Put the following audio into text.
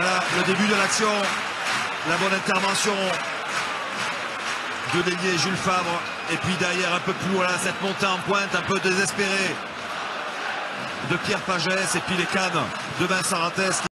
Voilà le début de l'action. La bonne intervention de délier Jules Favre. Et puis derrière un peu plus, voilà, cette montée en pointe un peu désespérée de Pierre Pagès. Et puis les cannes de Vincent Rates.